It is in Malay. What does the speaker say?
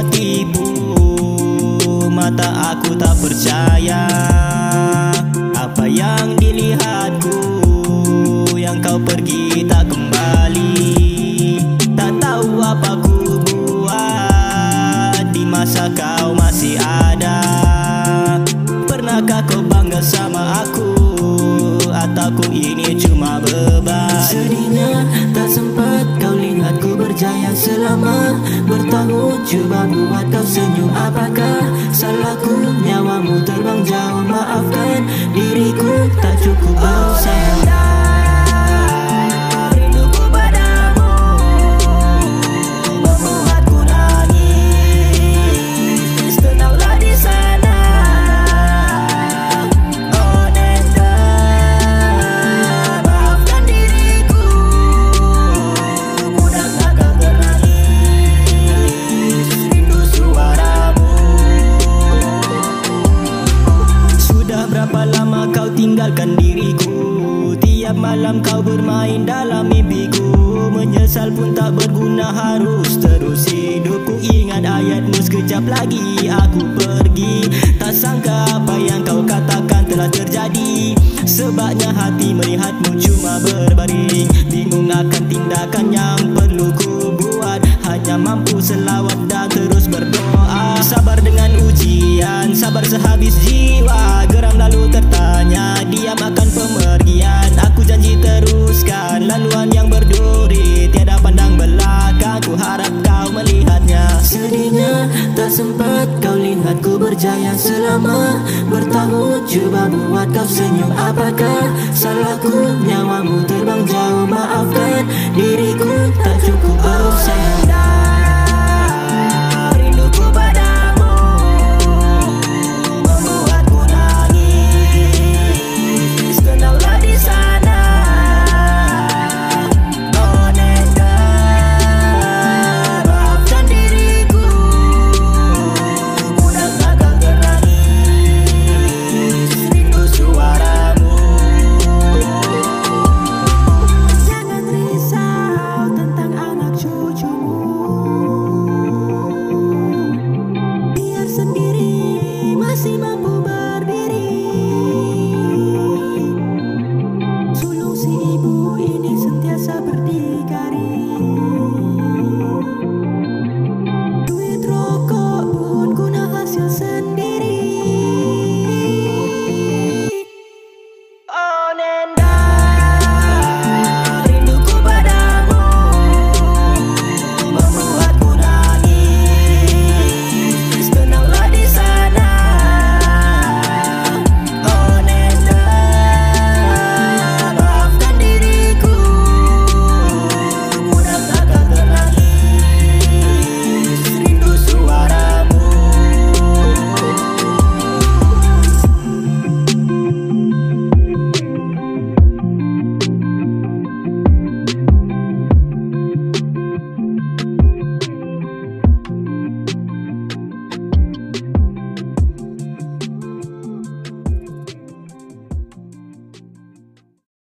cuma tipu Mata aku tak percaya Apa yang dilihatku. Yang kau pergi tak kembali. Tak tahu apa ku buat. Di masa kau masih ada Pernahkah kau bangga sama aku? Atau ku ini cuma beban Sedihnya tak sempat ku berjaya selama bertahun. Cuba buat kau senyum apakah salahku? Nyawamu terbang jauh maafkan tinggalkan diriku. Tiap malam kau bermain dalam mimpiku. Menyesal pun tak berguna harus terus hidupku. Ingat ayatmu sekejap lagi aku pergi. Tak sangka apa yang kau katakan telah terjadi. Sebabnya hati melihatmu cuma berbaring. Bingung akan tindakan yang perlu ku buat. Hanya mampu Cuba buat kau senyum. Apakah salahku? Nyawamu terbang jauh. Maafkan berusaha Sentiasa berdiri.